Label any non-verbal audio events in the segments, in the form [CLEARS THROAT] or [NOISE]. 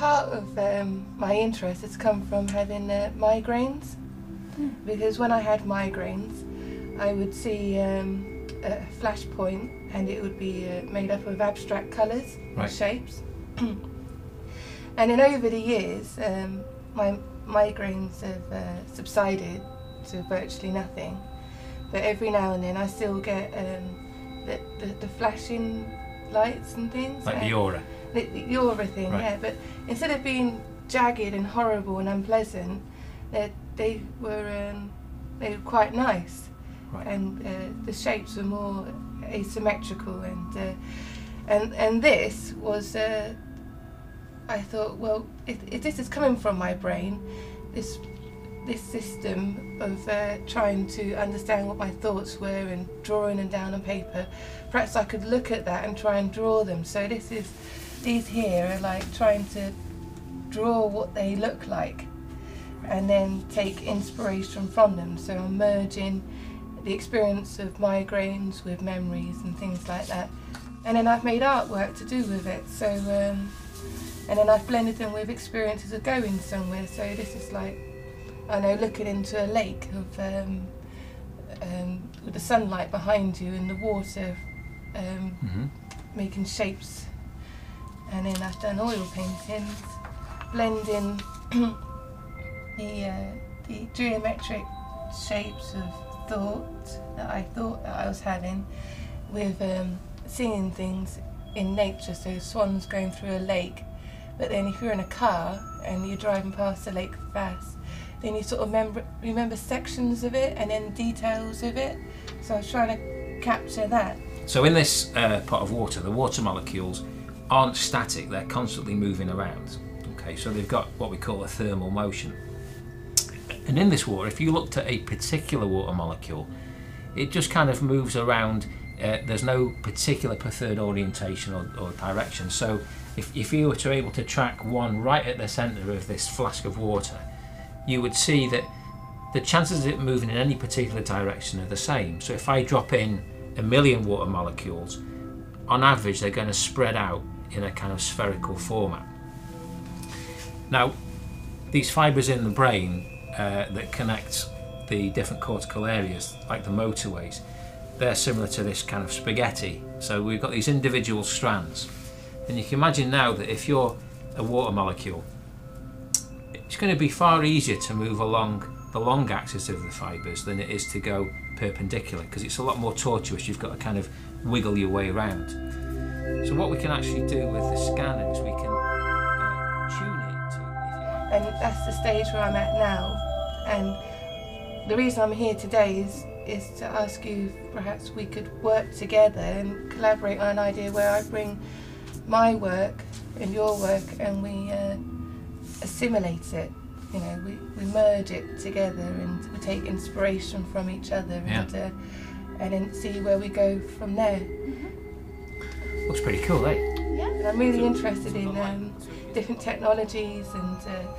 part of um, my interest has come from having uh, migraines because when I had migraines, I would see um, a flash point and it would be uh, made up of abstract colours Right. shapes. [CLEARS THROAT] and then over the years, um, my migraines have uh, subsided to virtually nothing. But every now and then, I still get um, the, the, the flashing lights and things. Like the aura. The, the aura thing, Right. yeah. But instead of being jagged and horrible and unpleasant, they, they were um, they were quite nice, Right. and uh, the shapes were more asymmetrical and uh, and and this was. Uh, I thought, well, if, if this is coming from my brain, this this system of uh, trying to understand what my thoughts were and drawing them down on paper, perhaps I could look at that and try and draw them. So this is these here are like trying to draw what they look like and then take inspiration from them. So I'm merging the experience of migraines with memories and things like that. And then I've made artwork to do with it. So um, and then I've blended them with experiences of going somewhere. So this is like I know looking into a lake of um, um, with the sunlight behind you and the water um, hmm making shapes. And then I've done oil paintings, blending [CLEARS THROAT] the uh, the geometric shapes of thought that I thought that I was having with um, seeing things in nature. So swans going through a lake, but then if you're in a car and you're driving past the lake fast, then you sort of remember remember sections of it and then details of it. So I was trying to capture that. So in this uh, pot of water, the water molecules aren't static; they're constantly moving around. Okay, so they've got what we call a thermal motion. And in this water, if you looked at a particular water molecule, it just kind of moves around. Uh, there's no particular preferred orientation or, or direction. So if, if you were to able to track one right at the centre of this flask of water, you would see that the chances of it moving in any particular direction are the same. So if I drop in a million water molecules, on average they're going to spread out in a kind of spherical format. Now, these fibres in the brain uh, that connect the different cortical areas, like the motorways, they're similar to this kind of spaghetti. So we've got these individual strands. And you can imagine now that if you're a water molecule, it's going to be far easier to move along the long axis of the fibres than it is to go perpendicular because it's a lot more tortuous. You've got to kind of wiggle your way around. So what we can actually do with the scanner is we can uh, tune it to, if and that's the stage where I'm at now. And the reason I'm here today is is to ask you if perhaps we could work together and collaborate on an idea where I bring my work and your work and we uh, assimilate it. You know, we, we merge it together and we take inspiration from each other and uh, and then see where we go from there. Looks pretty cool, eh? And I'm really interested in um, different technologies and uh,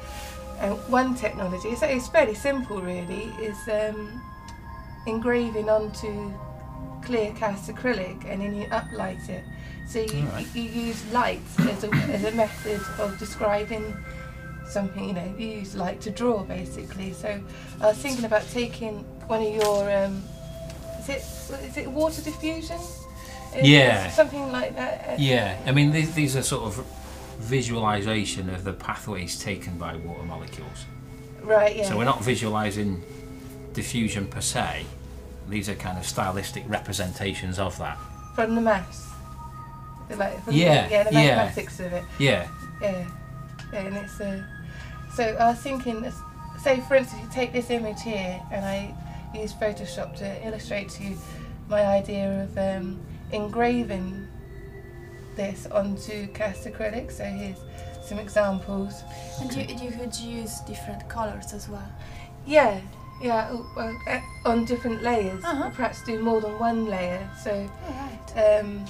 and one technology, it's, it's fairly simple really, is um, engraving onto clear cast acrylic and then you uplight it. So you, Alright. you, you use light as a, as a method of describing something, you know, you use light to draw basically. So I was thinking about taking one of your, um, is it, is it water diffusion? Is it Yeah. Something like that. Yeah, I mean these, these are sort of visualization of the pathways taken by water molecules. Right, yeah. So we're not visualizing diffusion per se. These are kind of stylistic representations of that. From the maths. Like, from Yeah, the, yeah, the yeah. mathematics of it. Yeah, Yeah. yeah and it's uh, so I was thinking, say for instance, you take this image here, and I use Photoshop to illustrate to you my idea of um, engraving this onto cast acrylic. So here's some examples. And you, you could use different colors as well. Yeah, yeah, oh, well, uh, on different layers. Uh-huh. Perhaps do more than one layer. So Alright. um,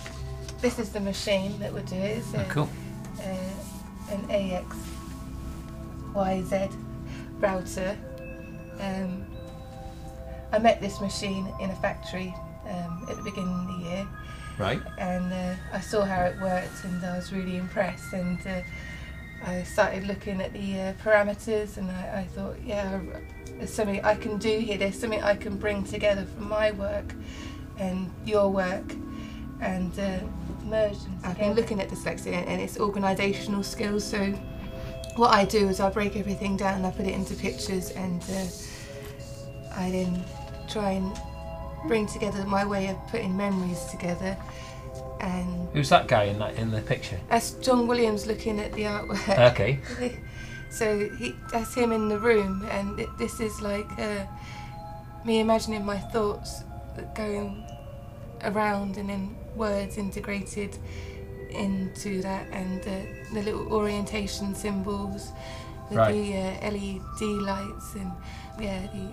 this is the machine that would do it. It's oh, a- cool. uh, an AX YZ router. Um, I met this machine in a factory um, at the beginning of the year, Right. and uh, I saw how it worked, and I was really impressed. And uh, I started looking at the uh, parameters and I, I thought, yeah, there's something I can do here. There's something I can bring together from my work and your work and uh, merge them I've been looking at dyslexia and its organisational skills. So what I do is I break everything down, I put it into pictures and uh, I then try and bring together my way of putting memories together and Who's that guy in that in the picture? that's John Williams looking at the artwork. Okay. [LAUGHS] So he, that's him in the room, and it, this is like uh, me imagining my thoughts going around and then words integrated into that, and uh, the little orientation symbols, with Right. the uh, LED lights, and yeah, the,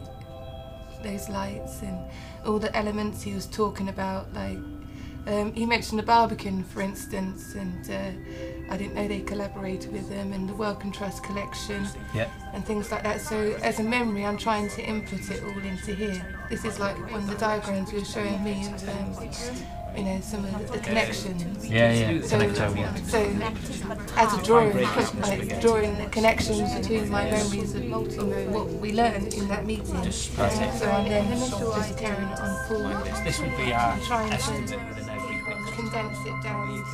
those lights, and all the elements he was talking about, like. Um, he mentioned the Barbican, for instance, and uh, I didn't know they collaborated with them, and the Wellcome Trust collection, Yeah. and things like that. So, as a memory, I'm trying to input it all into here. This is like one of the diagrams you were showing me of, um, you know, some of the connections. Yeah, yeah. So, so as a drawing, like drawing the connections between my memories of what we learned in that meeting. Just spread it. So I'm then just carrying it on forward. This would be our Trying to- estimate within every condense it down You